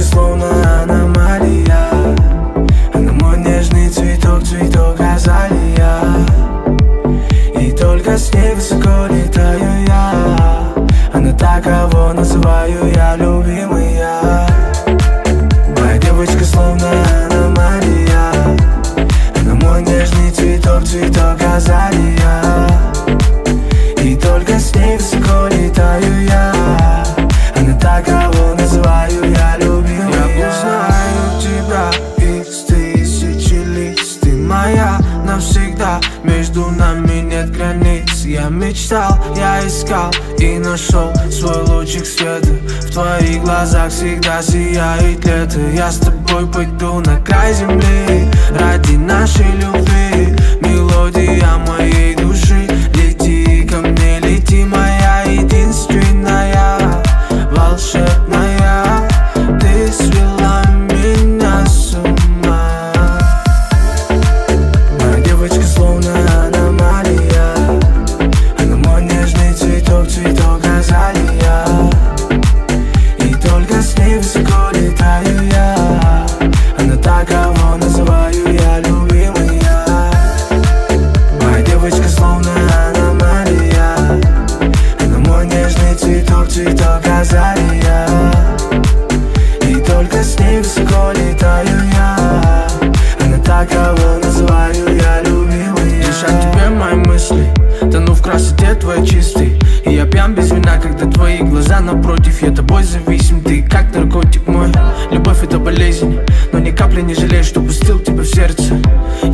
словно аномалия. Она мой нежный цветок, цветок азалия. И только с ней высоко летаю я. Она та, кого называю я любимая Моя девочка словно аномалия. Она мой нежный цветок, цветок азалия. И только с ней высоко летаю я между нами нет границ. Я мечтал, я искал и нашел свой лучик света В твоих глазах всегда сияет лето. Я с тобой пойду на край земли Ради нашей любви. Мелодия моей ответ твой чистый И я пьян без вина, когда твои глаза напротив. Я тобой зависим, ты как наркотик мой. Любовь это болезнь, но ни капли не жалею, что пустил тебя в сердце.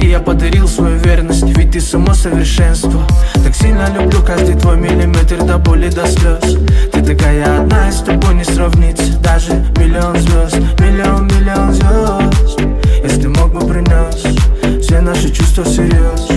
И я подарил свою верность, ведь ты само совершенство. Так сильно люблю каждый твой миллиметр до боли, до слез. Ты такая одна, и с тобой не сравнится Даже миллион звезд, миллион, миллион звезд Если мог бы принес все наши чувства всерьез.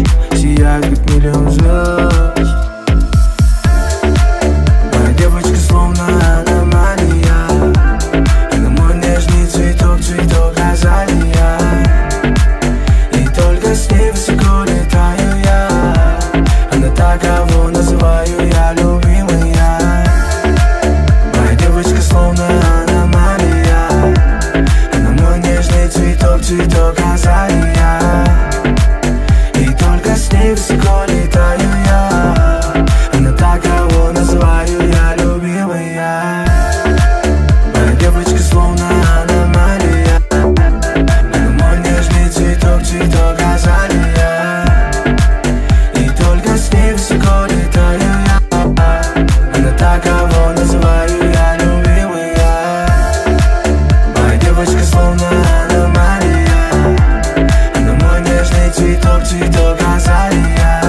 toksik toksik toka saya